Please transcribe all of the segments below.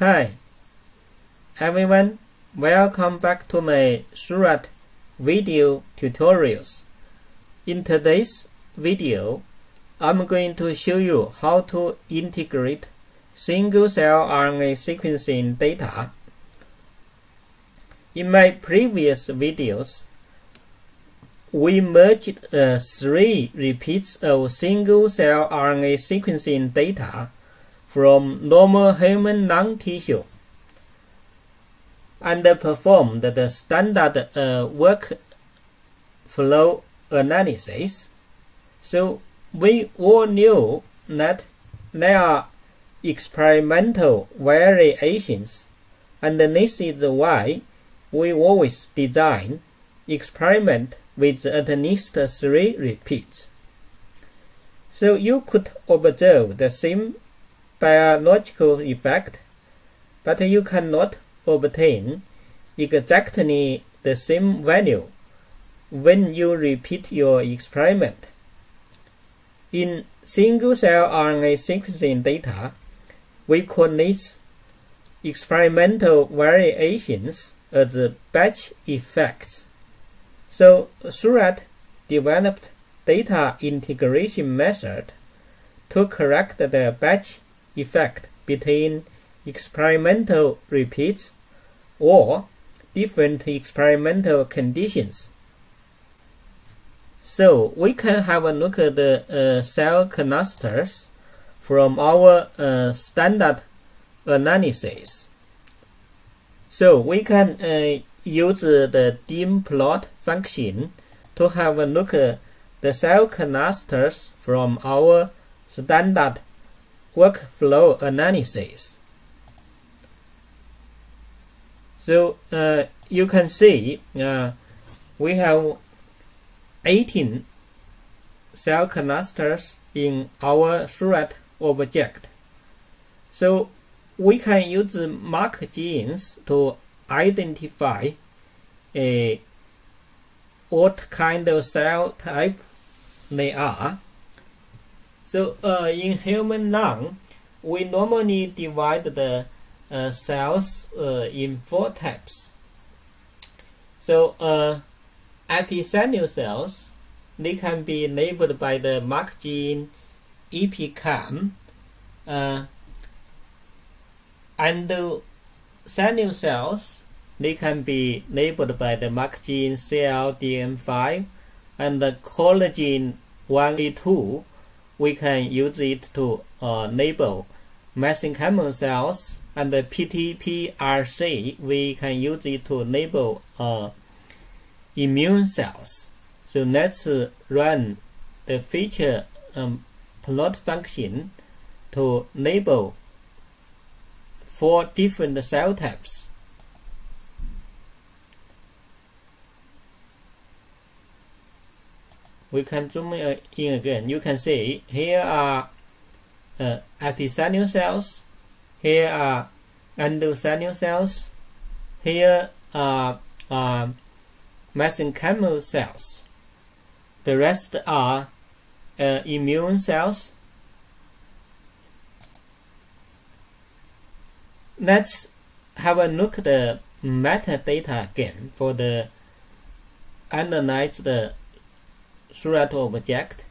Hi everyone, welcome back to my Seurat video tutorials. In today's video, I'm going to show you how to integrate single-cell RNA sequencing data. In my previous videos, we merged uh, three repeats of single-cell RNA sequencing data from normal human lung tissue and performed the standard uh, workflow analysis. So we all knew that there are experimental variations and this is why we always design experiment with at least three repeats. So you could observe the same biological effect, but you cannot obtain exactly the same value when you repeat your experiment. In single-cell RNA sequencing data, we call these experimental variations as batch effects. So Seurat developed data integration method to correct the batch effect between experimental repeats or different experimental conditions. So we can have a look at the uh, cell clusters from our uh, standard analysis. So we can uh, use the dim plot function to have a look at the cell clusters from our standard workflow analysis. So uh, you can see uh, we have 18 cell clusters in our Seurat object. So we can use mark genes to identify uh, what kind of cell type they are. So uh, in human lung, we normally divide the uh, cells uh, in four types. So uh, epithelial cells, they can be labeled by the mark gene EpCAM. Uh, endothelial cells, they can be labeled by the mark gene CLDN5 and the collagen 1A2 we can use it to uh, label mesenchymal cells and the PTPRC we can use it to label uh, immune cells. So let's uh, run the feature um, plot function to label four different cell types. We can zoom in again. You can see here are uh, epithelial cells, here are endothelial cells, here are uh, mesenchymal cells. The rest are uh, immune cells. Let's have a look at the metadata again for the analyzed Seurat object.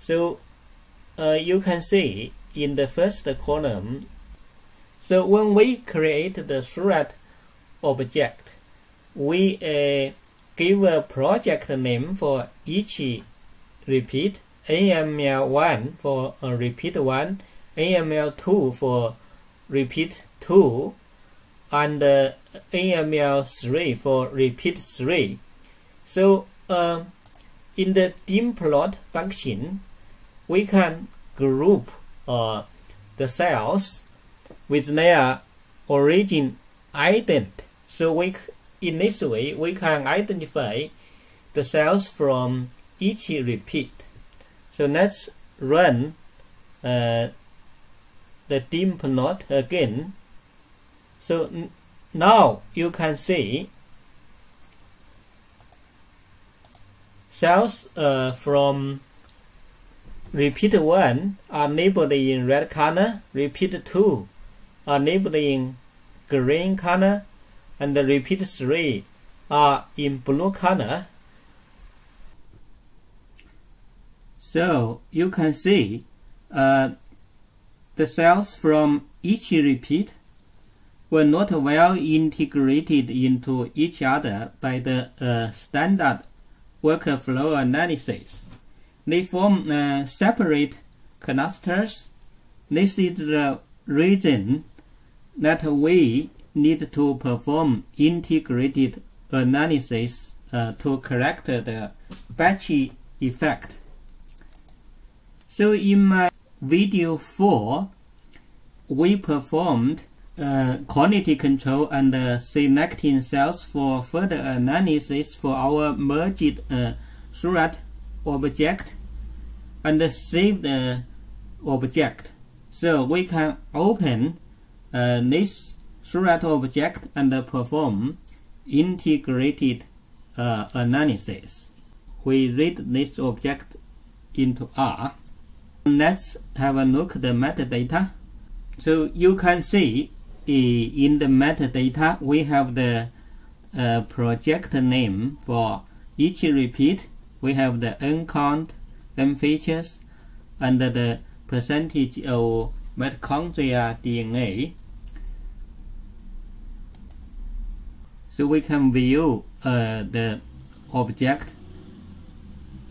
So uh, you can see in the first column. So when we create the Seurat object, we uh, give a project name for each repeat, AML1 for repeat 1, AML2 for repeat 2, and uh, AML3 for repeat 3. So uh, in the dim plot function, we can group uh, the cells with their origin ident. So we, in this way, we can identify the cells from each repeat. So let's run uh, the dim plot again. So now you can see Cells uh, from repeat 1 are labeled in red color, repeat 2 are labeled in green color and repeat 3 are in blue color. So you can see uh, the cells from each repeat were not well integrated into each other by the uh, standard workflow analysis. They form uh, separate clusters. This is the reason that we need to perform integrated analysis uh, to correct the batch effect. So in my video 4, we performed uh, quality control and uh, selecting cells for further analysis for our merged uh, object and save the object. So we can open uh, this Seurat object and perform integrated uh, analysis. We read this object into R. Let's have a look at the metadata. So you can see in the metadata we have the uh, project name for each repeat. We have the n count, n features, and the percentage of mitochondria DNA. So we can view uh, the object.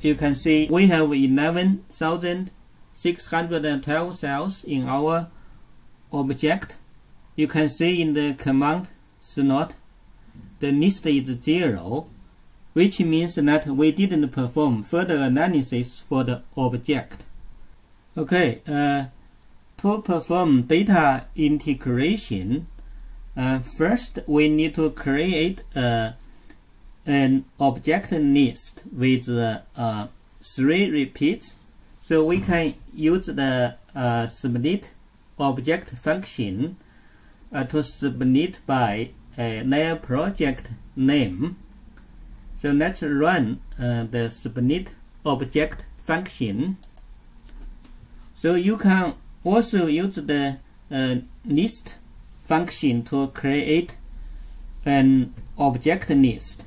You can see we have 11,612 cells in our object. You can see in the command slot the list is zero, which means that we didn't perform further analysis for the object. Okay, uh, to perform data integration, uh, first we need to create uh, an object list with uh, three repeats. So we can use the uh, split object function uh, to submit by their project name. So let's run the submit object function. So you can also use the uh, list function to create an object list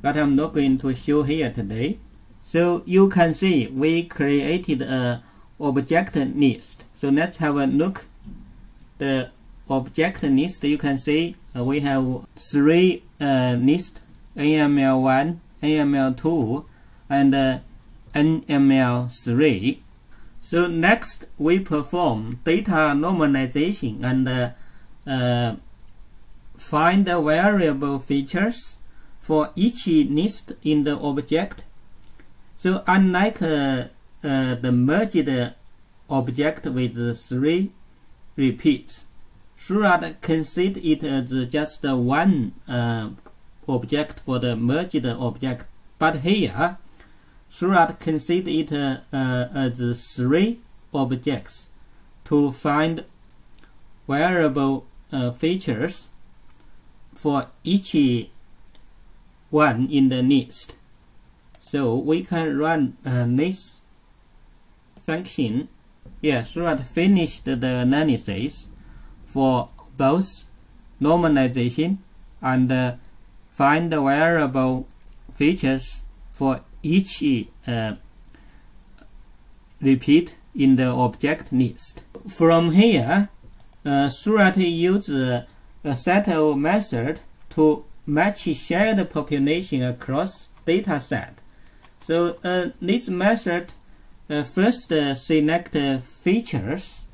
but I'm not going to show here today. So you can see we created a object list. So let's have a look. The object list you can see uh, we have three uh, list AML1, AML2 and uh, AML3 so next we perform data normalization and uh, uh, find the variable features for each list in the object. So unlike uh, uh the merged object with three repeats, Seurat consider it as just one uh, object for the merged object. But here, Seurat consider it uh, as three objects to find variable uh, features for each one in the list. So we can run uh, this function. Yeah, Seurat finished the analysis for both normalization and uh, find the variable features for each uh, repeat in the object list. From here, uh, Seurat uses a set of method to match shared population across data set. So uh, this method uh, first uh, select features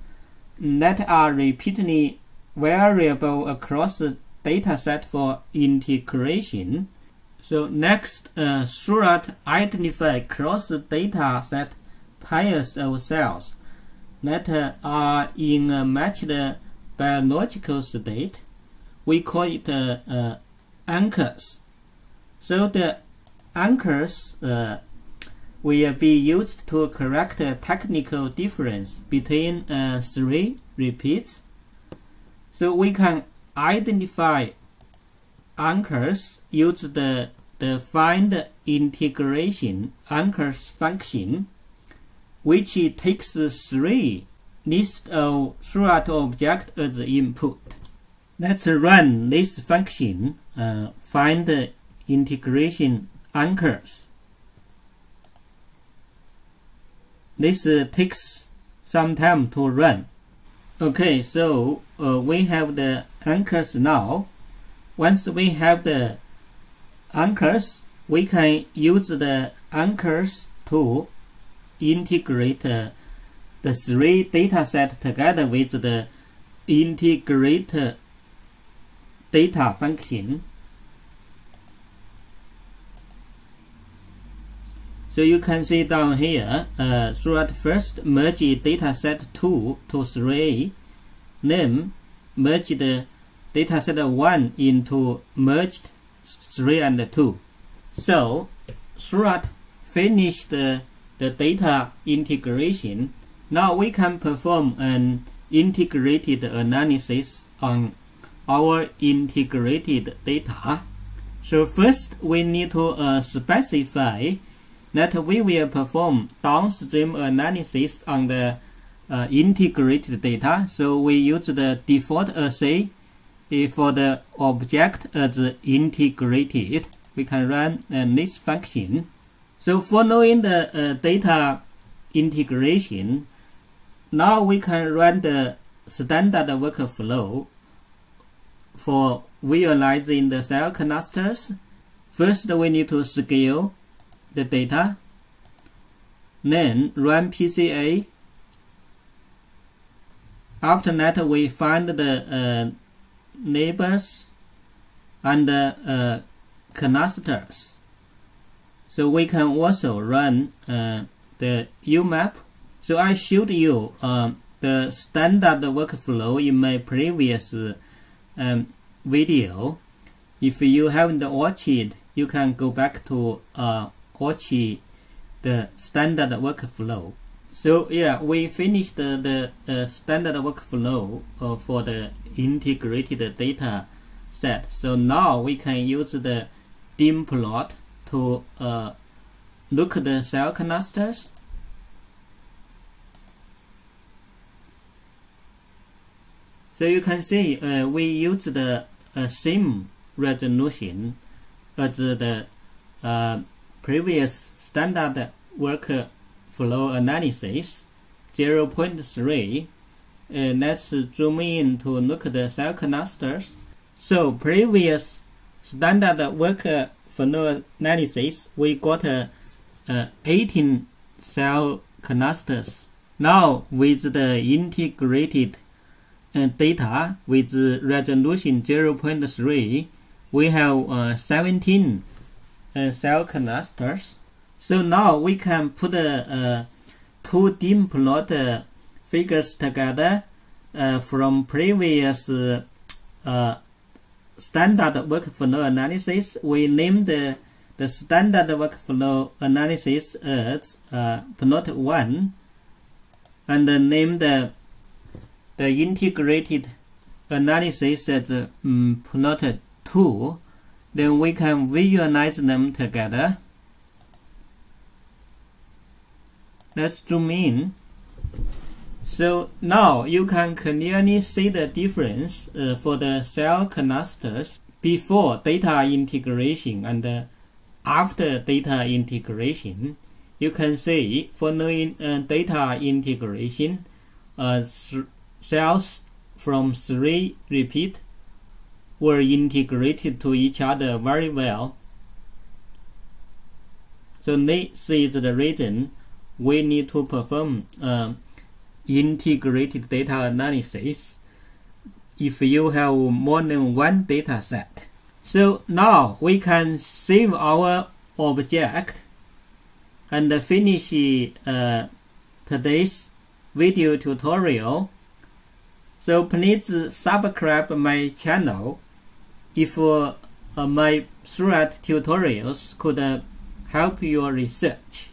that are repeatedly variable across the data set for integration so next, uh, Seurat identify cross data set pairs of cells that uh, are in a matched biological state. We call it uh, uh, anchors. So the anchors uh, will be used to correct a technical difference between uh, three repeats. So we can identify anchors use the the find integration anchors function, which takes three list of Seurat object as input. Let's run this function, uh, find integration anchors. This uh, takes some time to run. Okay, so uh, we have the anchors now. Once we have the anchors, we can use the anchors to integrate uh, the three data set together with the integrate data function. So you can see down here, uh, Seurat first merge dataset 2 to 3, then merge the dataset 1 into merged 3 and 2. So Seurat finish the, the data integration, now we can perform an integrated analysis on our integrated data. So first we need to uh, specify that we will perform downstream analysis on the uh, integrated data. So we use the default assay for the object as integrated. We can run uh, this function. So following the uh, data integration, now we can run the standard workflow for visualizing the cell clusters. First, we need to scale the data, then run PCA. After that, we find the uh, neighbors and uh, clusters. So we can also run uh, the UMAP. So I showed you um, the standard workflow in my previous um, video. If you haven't watched it, you can go back to uh, watch the standard workflow. So yeah, we finished the, the standard workflow uh, for the integrated data set. So now we can use the dim plot to uh, look at the cell clusters. So you can see uh, we use the uh, same resolution as the uh, previous standard workflow analysis 0.3 uh, let's zoom in to look at the cell clusters. So previous standard workflow analysis we got uh, uh, 18 cell clusters. Now with the integrated uh, data with resolution 0.3 we have uh, 17 uh, cell clusters. So now we can put uh, two dim plot uh, figures together uh, from previous uh, standard workflow analysis. We named the, the standard workflow analysis as plot 1 and named the integrated analysis as um, plot 2 then we can visualize them together. Let's zoom in. So now you can clearly see the difference uh, for the cell clusters before data integration and uh, after data integration. You can see following uh, data integration, uh, cells from 3 repeat were integrated to each other very well. So this is the reason we need to perform uh, integrated data analysis if you have more than one data set. So now we can save our object and finish uh, today's video tutorial. So please subscribe my channel if uh, my Seurat tutorials could uh, help your research.